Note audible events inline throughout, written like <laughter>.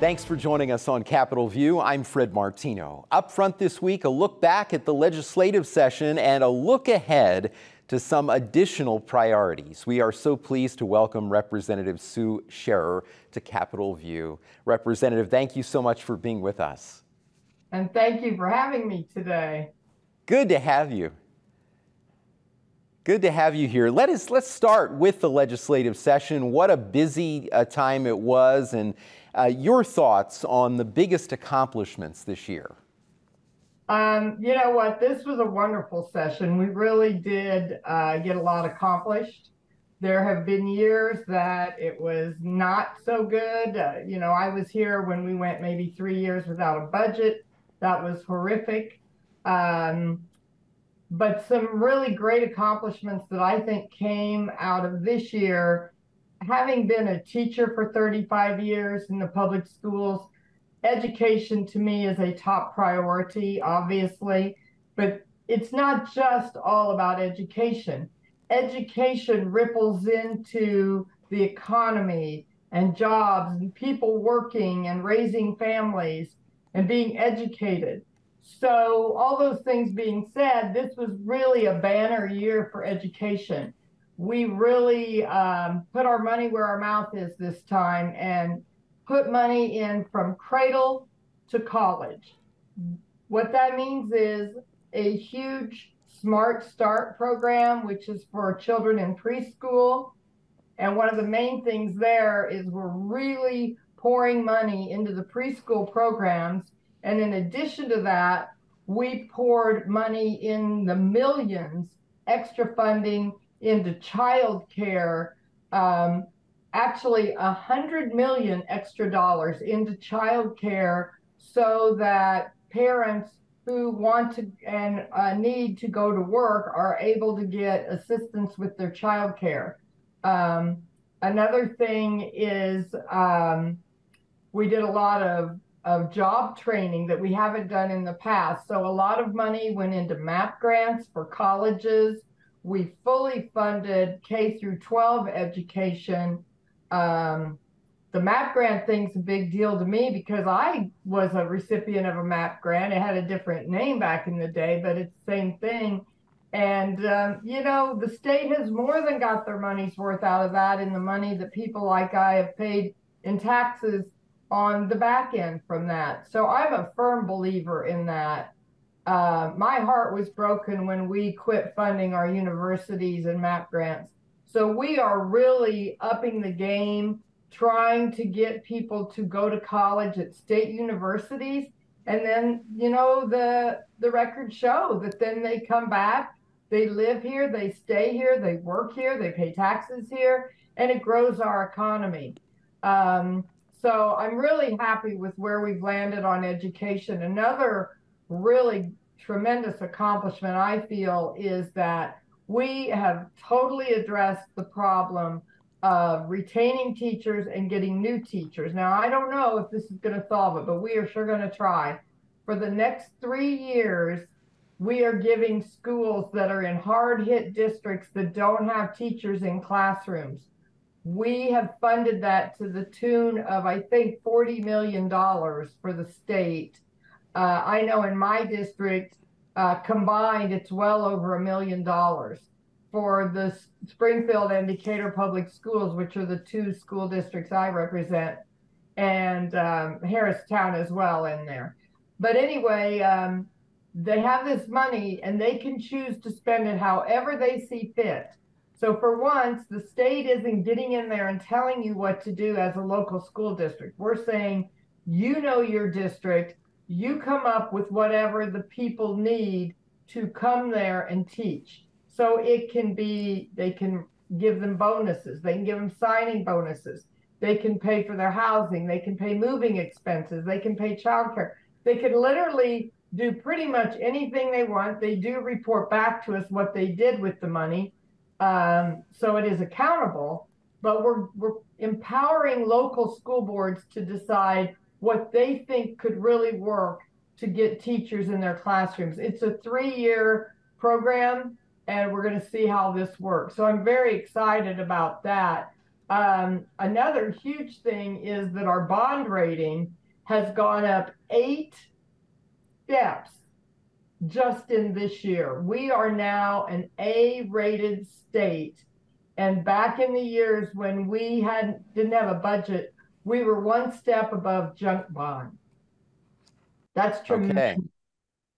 Thanks for joining us on Capitol View. I'm Fred Martino. Up front this week, a look back at the legislative session and a look ahead to some additional priorities. We are so pleased to welcome Representative Sue Scherer to Capitol View. Representative, thank you so much for being with us. And thank you for having me today. Good to have you. Good to have you here. Let us let's start with the legislative session. What a busy uh, time it was, and uh, your thoughts on the biggest accomplishments this year. Um, you know what? This was a wonderful session. We really did uh, get a lot accomplished. There have been years that it was not so good. Uh, you know, I was here when we went maybe three years without a budget. That was horrific. Um, but some really great accomplishments that I think came out of this year having been a teacher for 35 years in the public schools, education to me is a top priority, obviously, but it's not just all about education. Education ripples into the economy and jobs and people working and raising families and being educated. So, all those things being said, this was really a banner year for education we really um, put our money where our mouth is this time and put money in from cradle to college. What that means is a huge Smart Start program, which is for children in preschool. And one of the main things there is we're really pouring money into the preschool programs. And in addition to that, we poured money in the millions extra funding into child care, um, actually a hundred million extra dollars into child care so that parents who want to and uh, need to go to work are able to get assistance with their child care. Um, another thing is um, we did a lot of, of job training that we haven't done in the past. So a lot of money went into MAP grants for colleges we fully funded K through 12 education. Um, the MAP grant thing's a big deal to me because I was a recipient of a MAP grant. It had a different name back in the day, but it's the same thing. And, um, you know, the state has more than got their money's worth out of that in the money that people like I have paid in taxes on the back end from that. So I'm a firm believer in that. Uh, my heart was broken when we quit funding our universities and MAP grants. So we are really upping the game, trying to get people to go to college at state universities. And then, you know, the the records show that then they come back, they live here, they stay here, they work here, they pay taxes here, and it grows our economy. Um, so I'm really happy with where we've landed on education. Another really tremendous accomplishment, I feel, is that we have totally addressed the problem of retaining teachers and getting new teachers. Now, I don't know if this is going to solve it, but we are sure going to try. For the next three years, we are giving schools that are in hard hit districts that don't have teachers in classrooms. We have funded that to the tune of, I think, $40 million for the state uh, I know in my district, uh, combined, it's well over a million dollars for the Springfield and Decatur Public Schools, which are the two school districts I represent, and um, Harristown as well in there. But anyway, um, they have this money and they can choose to spend it however they see fit. So for once, the state isn't getting in there and telling you what to do as a local school district. We're saying, you know your district, you come up with whatever the people need to come there and teach. So it can be, they can give them bonuses, they can give them signing bonuses, they can pay for their housing, they can pay moving expenses, they can pay childcare. They can literally do pretty much anything they want. They do report back to us what they did with the money. Um, so it is accountable, but we're, we're empowering local school boards to decide what they think could really work to get teachers in their classrooms. It's a three year program, and we're going to see how this works. So I'm very excited about that. Um, another huge thing is that our bond rating has gone up eight steps just in this year. We are now an A rated state. And back in the years when we had didn't have a budget, we were one step above junk bond. That's tremendous. Okay.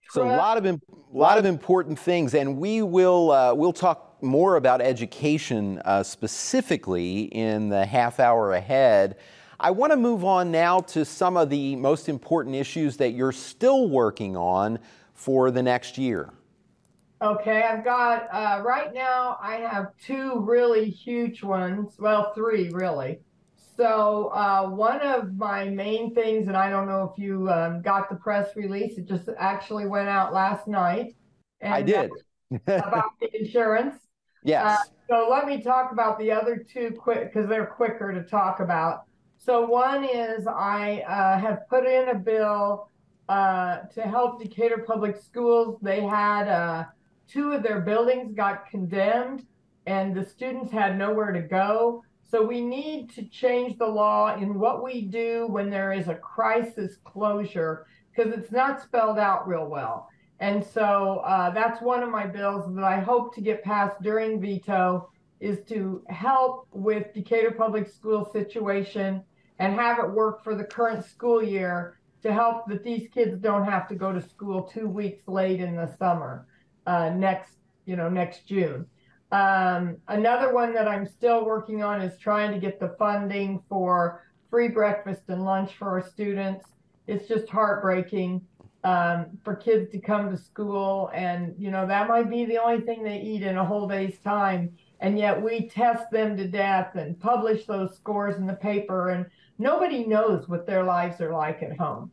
So a lot of a lot of important things, and we will uh, we'll talk more about education uh, specifically in the half hour ahead. I want to move on now to some of the most important issues that you're still working on for the next year. Okay, I've got uh, right now. I have two really huge ones. Well, three really. So uh, one of my main things, and I don't know if you um, got the press release, it just actually went out last night. And I did. about the insurance. <laughs> Yes. Uh, so let me talk about the other two quick because they're quicker to talk about. So one is I uh, have put in a bill uh, to help Decatur Public Schools. They had uh, two of their buildings got condemned, and the students had nowhere to go. So we need to change the law in what we do when there is a crisis closure because it's not spelled out real well. And so uh, that's one of my bills that I hope to get passed during veto is to help with Decatur Public School situation and have it work for the current school year to help that these kids don't have to go to school two weeks late in the summer uh, next, you know, next June. Um, another one that I'm still working on is trying to get the funding for free breakfast and lunch for our students. It's just heartbreaking um, for kids to come to school, and you know that might be the only thing they eat in a whole day's time, and yet we test them to death and publish those scores in the paper, and nobody knows what their lives are like at home.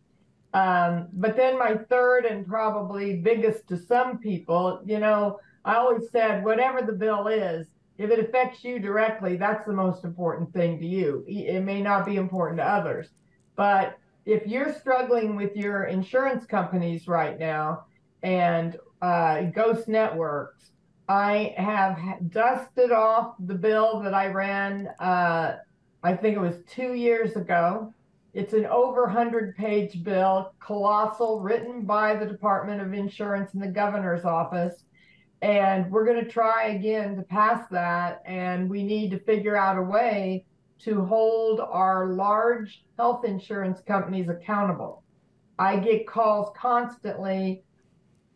Um, but then my third and probably biggest to some people, you know, I always said, whatever the bill is, if it affects you directly, that's the most important thing to you. It may not be important to others. But if you're struggling with your insurance companies right now and uh, Ghost Networks, I have dusted off the bill that I ran, uh, I think it was two years ago. It's an over 100 page bill, colossal, written by the Department of Insurance and the governor's office and we're going to try again to pass that. And we need to figure out a way to hold our large health insurance companies accountable. I get calls constantly.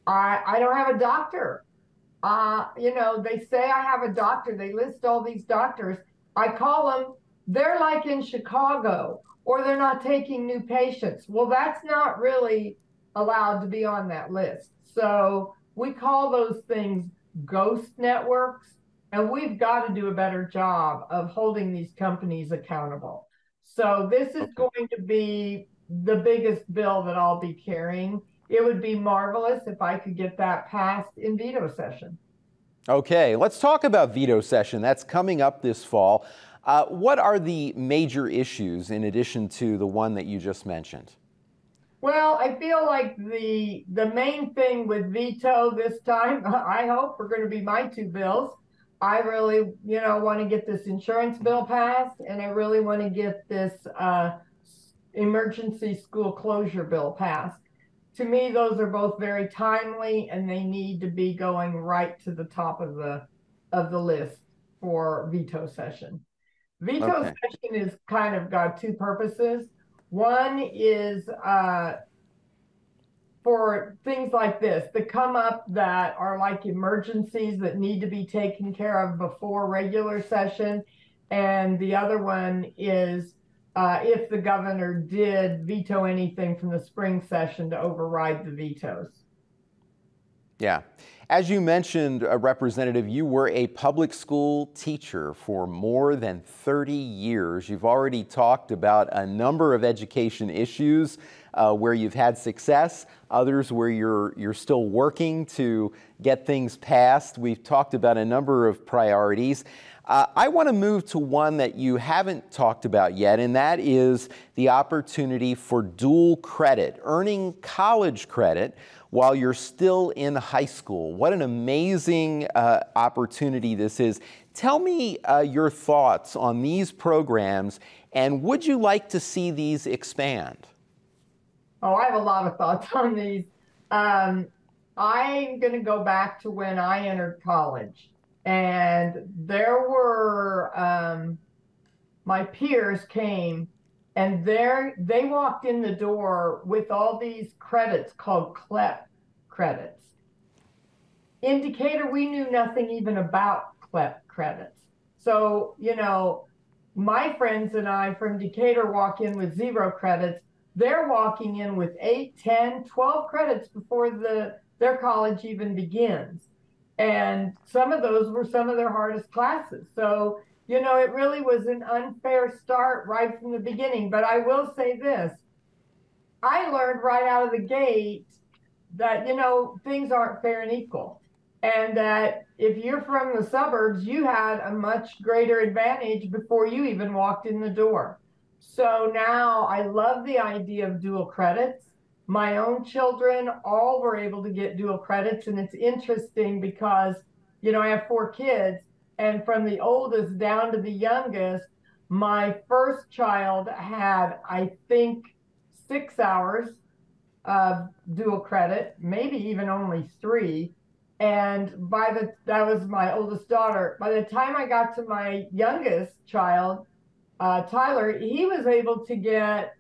I, I don't have a doctor. Uh, you know, they say I have a doctor. They list all these doctors. I call them, they're like in Chicago or they're not taking new patients. Well, that's not really allowed to be on that list. So we call those things ghost networks, and we've got to do a better job of holding these companies accountable. So this is going to be the biggest bill that I'll be carrying. It would be marvelous if I could get that passed in veto session. Okay, let's talk about veto session. That's coming up this fall. Uh, what are the major issues in addition to the one that you just mentioned? Well, I feel like the the main thing with veto this time, <laughs> I hope, are going to be my two bills. I really, you know, want to get this insurance bill passed, and I really want to get this uh, emergency school closure bill passed. To me, those are both very timely, and they need to be going right to the top of the of the list for veto session. Veto okay. session is kind of got two purposes. One is uh, for things like this that come up that are like emergencies that need to be taken care of before regular session. And the other one is uh, if the governor did veto anything from the spring session to override the vetoes. Yeah. As you mentioned, uh, Representative, you were a public school teacher for more than 30 years. You've already talked about a number of education issues uh, where you've had success, others where you're, you're still working to get things passed. We've talked about a number of priorities. Uh, I want to move to one that you haven't talked about yet, and that is the opportunity for dual credit, earning college credit while you're still in high school. What an amazing uh, opportunity this is. Tell me uh, your thoughts on these programs, and would you like to see these expand? Oh, I have a lot of thoughts <laughs> on these. Um, I'm going to go back to when I entered college, and there were um, my peers came, and there they walked in the door with all these credits called CLEP credits. In Decatur, we knew nothing even about CLEP credits. So, you know, my friends and I from Decatur walk in with zero credits. They're walking in with 8, 10, 12 credits before the their college even begins. And some of those were some of their hardest classes. So, you know, it really was an unfair start right from the beginning. But I will say this I learned right out of the gate that, you know, things aren't fair and equal. And that if you're from the suburbs, you had a much greater advantage before you even walked in the door. So now I love the idea of dual credits. My own children all were able to get dual credits. And it's interesting because, you know, I have four kids, and from the oldest down to the youngest, my first child had, I think, six hours of dual credit, maybe even only three. And by the that was my oldest daughter. By the time I got to my youngest child, uh, Tyler, he was able to get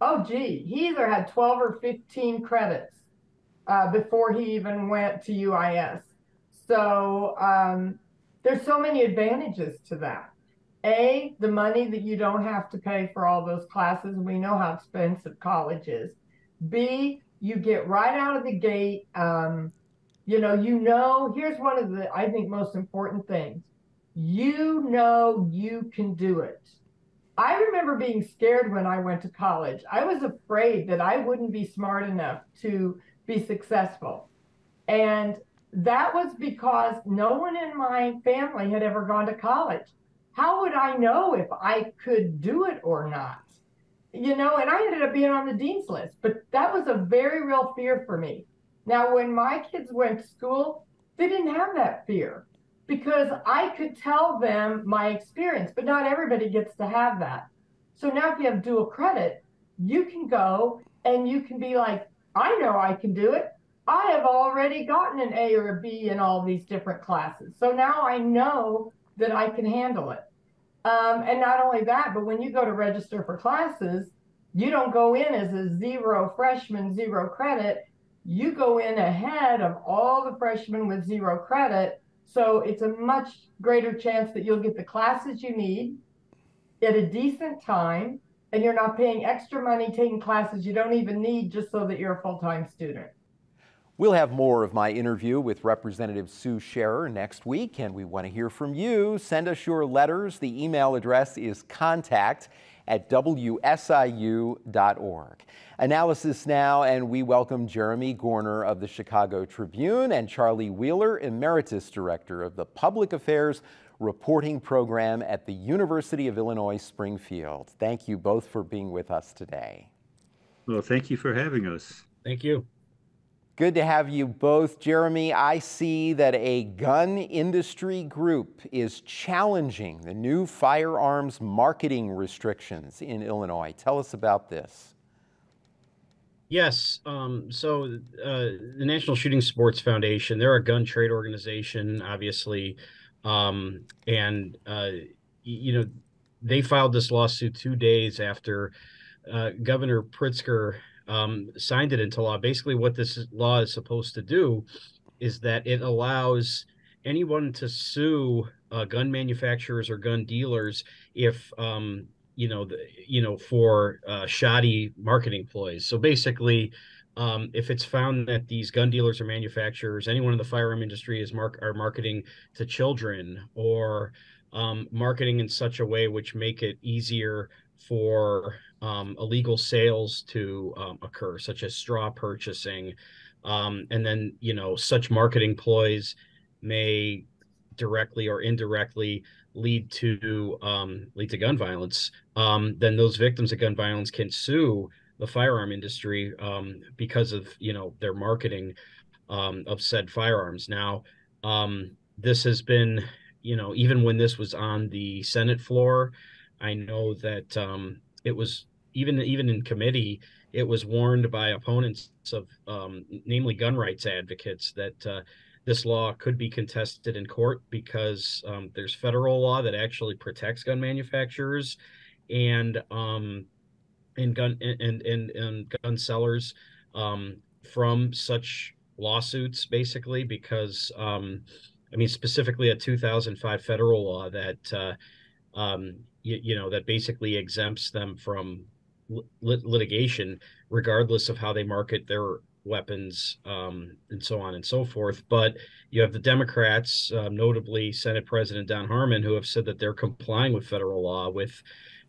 oh gee, he either had 12 or 15 credits uh, before he even went to UIS. So um, there's so many advantages to that. A, the money that you don't have to pay for all those classes. We know how expensive college is. B, you get right out of the gate. Um, you know, you know, here's one of the, I think, most important things. You know you can do it. I remember being scared when I went to college. I was afraid that I wouldn't be smart enough to be successful. And that was because no one in my family had ever gone to college. How would I know if I could do it or not? You know, and I ended up being on the dean's list, but that was a very real fear for me. Now, when my kids went to school, they didn't have that fear because I could tell them my experience, but not everybody gets to have that. So now if you have dual credit, you can go and you can be like, I know I can do it. I have already gotten an A or a B in all these different classes. So now I know that I can handle it. Um, and not only that, but when you go to register for classes, you don't go in as a zero freshman, zero credit. You go in ahead of all the freshmen with zero credit so it's a much greater chance that you'll get the classes you need at a decent time, and you're not paying extra money taking classes you don't even need just so that you're a full time student. We'll have more of my interview with Representative Sue Scherer next week, and we want to hear from you. Send us your letters. The email address is contact at wsiu.org. Analysis now, and we welcome Jeremy Gorner of the Chicago Tribune and Charlie Wheeler, Emeritus Director of the Public Affairs Reporting Program at the University of Illinois Springfield. Thank you both for being with us today. Well, thank you for having us. Thank you. Good to have you both. Jeremy, I see that a gun industry group is challenging the new firearms marketing restrictions in Illinois. Tell us about this. Yes. Um, so uh, the National Shooting Sports Foundation, they're a gun trade organization, obviously. Um, and, uh, you know, they filed this lawsuit two days after uh, Governor Pritzker um, signed it into law. Basically, what this law is supposed to do is that it allows anyone to sue uh, gun manufacturers or gun dealers if um, you know the, you know for uh, shoddy marketing ploys. So basically. Um, if it's found that these gun dealers or manufacturers, anyone in the firearm industry is mark are marketing to children or um, marketing in such a way which make it easier for um, illegal sales to um, occur, such as straw purchasing. Um, and then, you know, such marketing ploys may directly or indirectly lead to um, lead to gun violence. Um, then those victims of gun violence can sue the firearm industry um, because of you know their marketing of said firearms. Now, this has been, you know, even when this was on the Senate floor, I know that um, it was even even in committee, it was warned by opponents of, um, namely gun rights advocates, that uh, this law could be contested in court because um, there's federal law that actually protects gun manufacturers and um, and gun and and, and gun sellers um, from such lawsuits, basically, because um, I mean specifically a 2005 federal law that uh, um, you, you know that basically exempts them from lit- litigation, regardless of how they market their weapons um, and so on and so forth. But you have the Democrats, uh, notably Senate President Don Harmon, who have said that they're complying with federal law with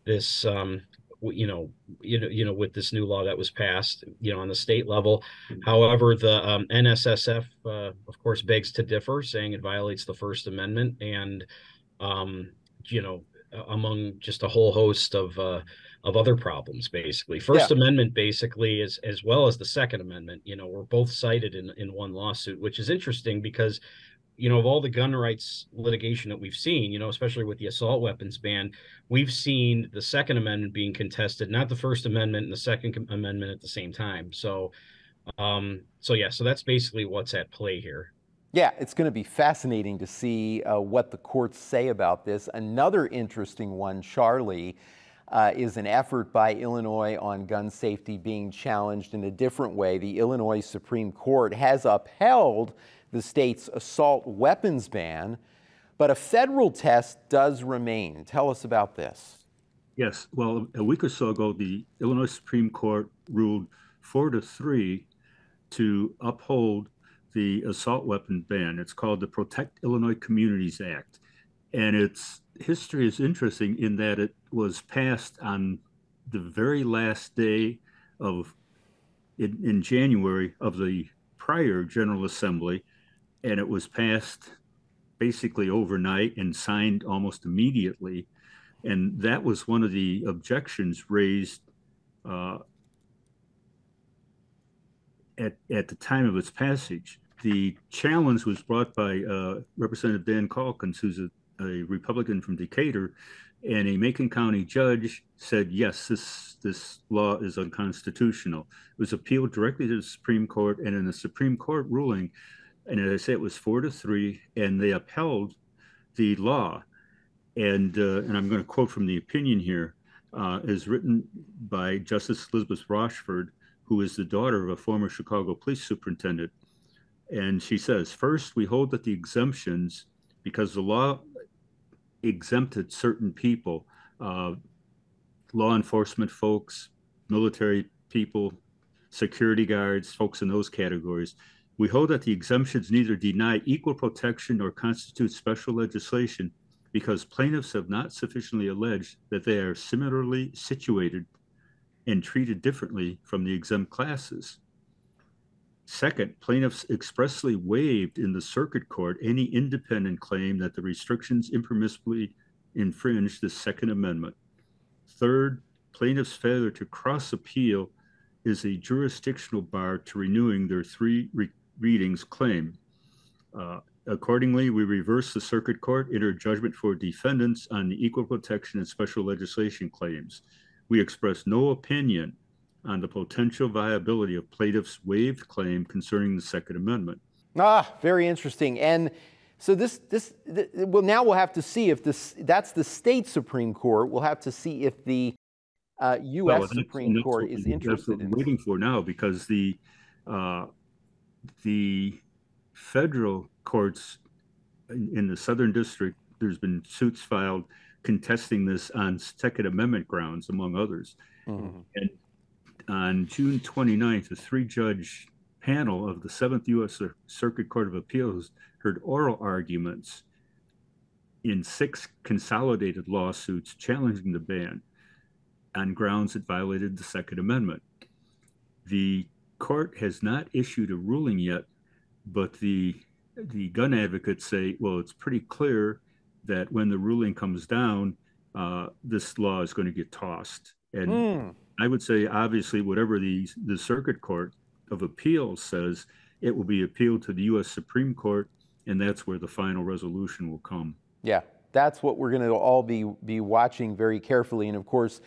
this. Um, you know, you know, you know, with this new law that was passed, you know, on the state level. However, the um, NSSF, uh, of course, begs to differ, saying it violates the First Amendment, and um, you know, among just a whole host of uh, of other problems basically. First yeah. amendment basically is as well as the second amendment you know were both cited in in one lawsuit which is interesting because you know of all the gun rights litigation that we've seen you know especially with the assault weapons ban we've seen the second amendment being contested not the first amendment and the second amendment at the same time. So um so yeah so that's basically what's at play here yeah, it's going to be fascinating to see uh, what the courts say about this. Another interesting one, Charlie, uh, is an effort by Illinois on gun safety being challenged in a different way. The Illinois Supreme Court has upheld the state's assault weapons ban, but a federal test does remain. Tell us about this. Yes, well, a week or so ago, the Illinois Supreme Court ruled four to three to uphold the assault weapon ban. It's called the Protect Illinois Communities Act. And its history is interesting in that it was passed on the very last day of in, in January of the prior General Assembly, and it was passed basically overnight and signed almost immediately. And that was one of the objections raised uh, at, at the time of its passage. The challenge was brought by uh, Representative Dan Caulkins, who's a a Republican from Decatur, and a Macon County judge said, yes, this, this law is unconstitutional. It was appealed directly to the Supreme Court, and in the Supreme Court ruling, and as I say, it was four to three, and they upheld the law. And, uh, and I'm going to quote from the opinion here, uh, is written by Justice Elizabeth Rochford, who is the daughter of a former Chicago police superintendent. And she says, first, we hold that the exemptions, because the law exempted certain people, uh, law enforcement folks, military people, security guards, folks in those categories. We hold that the exemptions neither deny equal protection nor constitute special legislation because plaintiffs have not sufficiently alleged that they are similarly situated and treated differently from the exempt classes. Second, plaintiffs expressly waived in the circuit court any independent claim that the restrictions impermissibly infringe the Second Amendment. Third, plaintiffs' failure to cross appeal is a jurisdictional bar to renewing their three re- readings claim. Uh, accordingly, we reverse the circuit court, enter judgment for defendants on the equal protection and special legislation claims. We express no opinion on the potential viability of plaintiff's waived claim concerning the Second Amendment. Ah, very interesting. And so this, this, th- well, now we'll have to see if this, that's the state Supreme Court. We'll have to see if the uh, U.S. Well, Supreme Court is interested in. waiting for now because the uh, the federal courts in, in, the Southern District, there's been suits filed contesting this on Second Amendment grounds, among others. Mm-hmm. And on June 29th, a three judge panel of the Seventh U.S. Circuit Court of Appeals heard oral arguments in six consolidated lawsuits challenging the ban on grounds it violated the Second Amendment. The court has not issued a ruling yet, but the the gun advocates say, well, it's pretty clear that when the ruling comes down, uh, this law is going to get tossed. And mm. I would say, obviously, whatever the the circuit court of appeals says it will be appealed to the U.S. Supreme Court, and that's where the final resolution will come. Yeah, that's what we're going to all be be watching very carefully, and of course,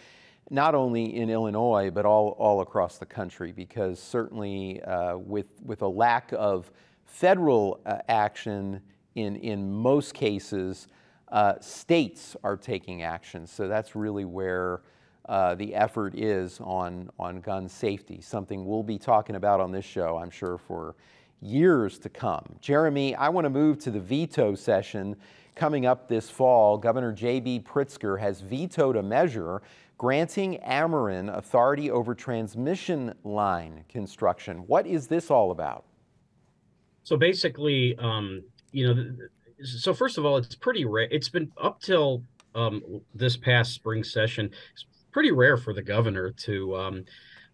not only in Illinois but all all across the country, because certainly uh, with with a lack of federal uh, action in in most cases, uh, states are taking action. So that's really where. Uh, the effort is on, on gun safety, something we'll be talking about on this show, I'm sure, for years to come. Jeremy, I want to move to the veto session coming up this fall. Governor J.B. Pritzker has vetoed a measure granting Ameren authority over transmission line construction. What is this all about? So basically, um, you know, so first of all, it's pretty rare. It's been up till um, this past spring session. It's pretty rare for the governor to um,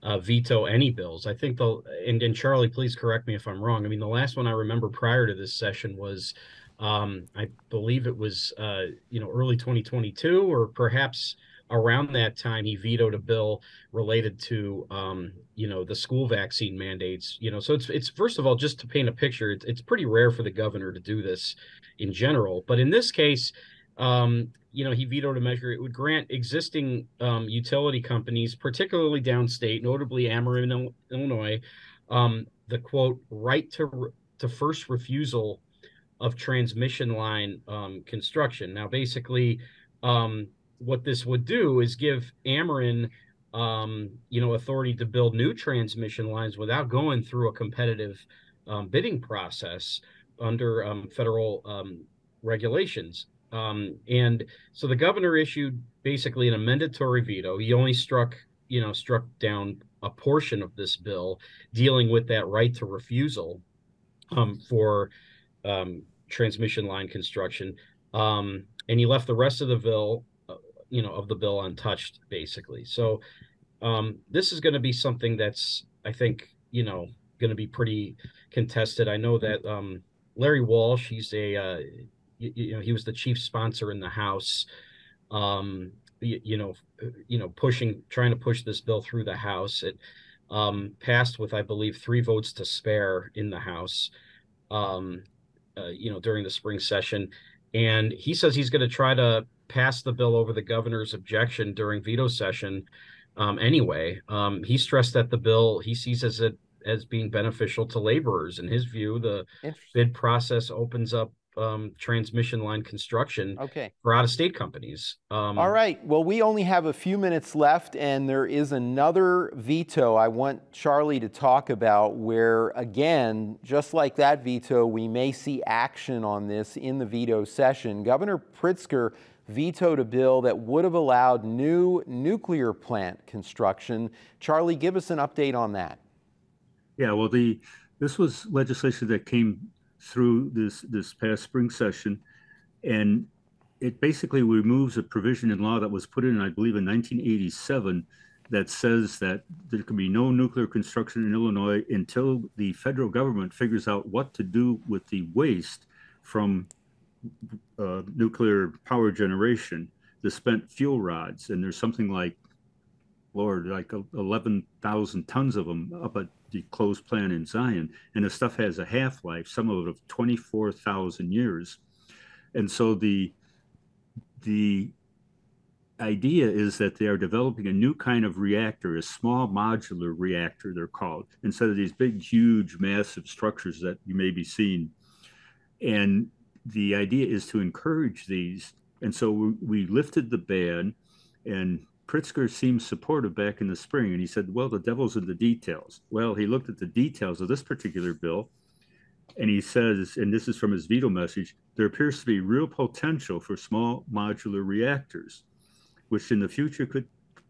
uh, veto any bills. I think the and, and Charlie, please correct me if I'm wrong. I mean, the last one I remember prior to this session was, um, I believe it was uh, you know early 2022 or perhaps around that time he vetoed a bill related to um, you know the school vaccine mandates. You know, so it's it's first of all just to paint a picture, it's, it's pretty rare for the governor to do this in general, but in this case. Um, you know, he vetoed a measure. It would grant existing um, utility companies, particularly downstate, notably Ameren, Illinois, um, the quote right to to first refusal of transmission line um, construction. Now, basically, um, what this would do is give Ameren, um, you know, authority to build new transmission lines without going through a competitive um, bidding process under federal regulations. Um, and so the governor issued basically an amendatory veto. He only struck, you know, struck down a portion of this bill dealing with that right to refusal um, for um, transmission line construction. Um, and he left the rest of the bill, you know, of the bill untouched, basically. So um, this is going to be something that's, I think, you know, going to be pretty contested. I know that um, Larry Walsh, he's a uh, you, you, know he was the chief sponsor in the House. Um, you, you, know, you know, pushing, trying to push this bill through the House. It um, passed with, I believe, three votes to spare in the House. Um, uh, you know, during the spring session, and he says he's going to try to pass the bill over the governor's objection during veto session. Um, anyway, um, he stressed that the bill he sees as it as being beneficial to laborers. In his view, the bid process opens up um, transmission line construction okay. for out of state companies. Um, All right. Well, we only have a few minutes left, and there is another veto I want Charlie to talk about where, again, just like that veto, we may see action on this in the veto session. Governor Pritzker vetoed a bill that would have allowed new nuclear plant construction. Charlie, give us an update on that. Yeah, well, the this was legislation that came through this this past spring session, and it basically removes a provision in law that was put in, I believe, in 1987, that says that there can be no nuclear construction in Illinois until the federal government figures out what to do with the waste from uh, nuclear power generation, the spent fuel rods, and there's something like, Lord, like 11,000 tons of them up at the closed plant in Zion, and the stuff has a half life, some of it of 24,000 years. And so the the idea is that they are developing a new kind of reactor, a small modular reactor, they're called, instead of these big, huge, massive structures that you may be seeing. And the idea is to encourage these. And so we, lifted the ban, and Pritzker seemed supportive back in the spring, and he said, Well, the devil's in the details. Well, he looked at the details of this particular bill, and he says, and this is from his veto message there appears to be real potential for small modular reactors, which in the future could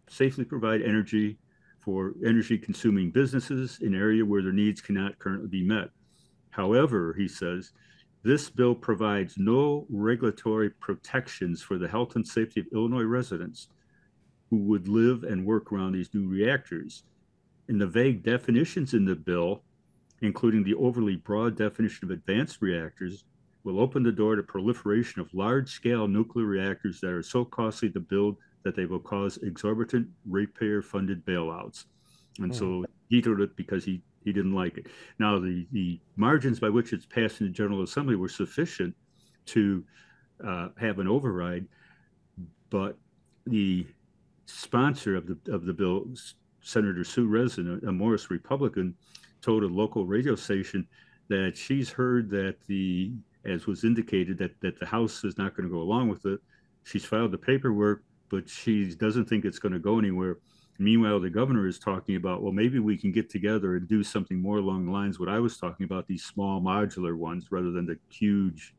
safely provide energy for energy consuming businesses in area where their needs cannot currently be met. However, he says, this bill provides no regulatory protections for the health and safety of Illinois residents who would live and work around these new reactors. And the vague definitions in the bill, including the overly broad definition of advanced reactors, will open the door to proliferation of large-scale nuclear reactors that are so costly to build that they will cause exorbitant ratepayer-funded bailouts. and mm. so he vetoed it because he he didn't like it. Now the the margins by which it's passed in the General Assembly were sufficient to uh, have an override, but the sponsor of the of the bill, Senator Sue Rezin, a, a Morris Republican, told a local radio station that she's heard that the as was indicated that that the House is not going to go along with it. She's filed the paperwork, but she doesn't think it's going to go anywhere. Meanwhile, the governor is talking about, well, maybe we can get together and do something more along the lines what I was talking about, these small modular ones rather than the huge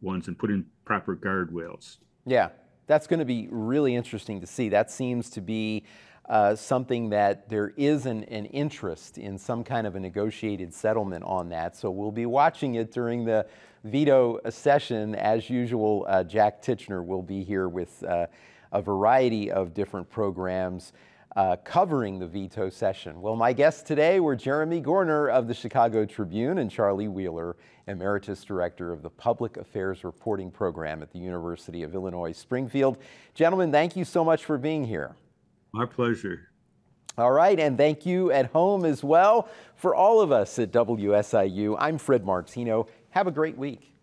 ones and put in proper guardrails. Yeah, that's going to be really interesting to see. That seems to be uh, something that there is an, an, interest in some kind of a negotiated settlement on that. So we'll be watching it during the veto session. As usual, uh, Jack Tichenor will be here with uh, a variety of different programs. Uh, covering the veto session. Well, my guests today were Jeremy Gorner of the Chicago Tribune and Charlie Wheeler, Emeritus Director of the Public Affairs Reporting Program at the University of Illinois Springfield. Gentlemen, thank you so much for being here. My pleasure. All right, and thank you at home as well. For all of us at WSIU, I'm Fred Martino. Have a great week.